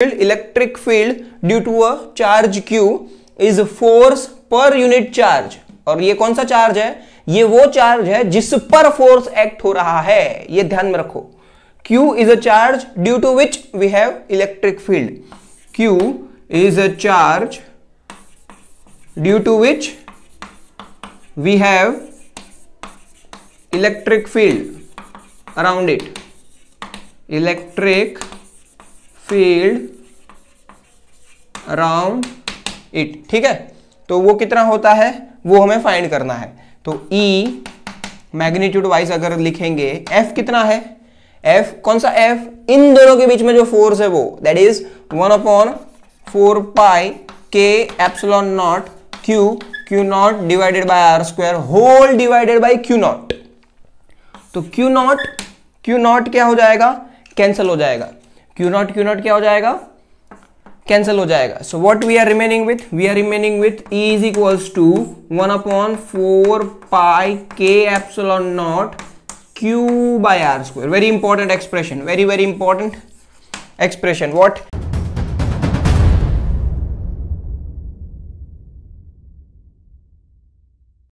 electric field due to a charge q is force per unit charge और ये कौन सा चार्ज है ये वो चार्ज है जिस पर फोर्स एक्ट हो रहा है ये ध्यान में रखो Q is a charge due to which we have electric field. Q is a charge due to which we have electric field around it. Electric field around it. ठीक है? तो वो कितना होता है? वो हमें फाइंड करना है। तो ई मैग्नीट्यूड वाइज अगर लिखेंगे एफ़ कितना है? एफ़ कौन सा एफ़ इन दोनों के बीच में जो फोर्स है वो that is one upon four pi K epsilon not Q Q not divided by R square whole divided by Q not तो क्यू नॉट क्यू नॉट क्या हो जाएगा? कैंसल हो जाएगा। क्यू नॉट क्यू नॉट क्या हो जाएगा? कैंसिल हो जाएगा. So what we are remaining with we are remaining with is equals to one upon four pi K epsilon not Q by R square very important expression very very important expression what?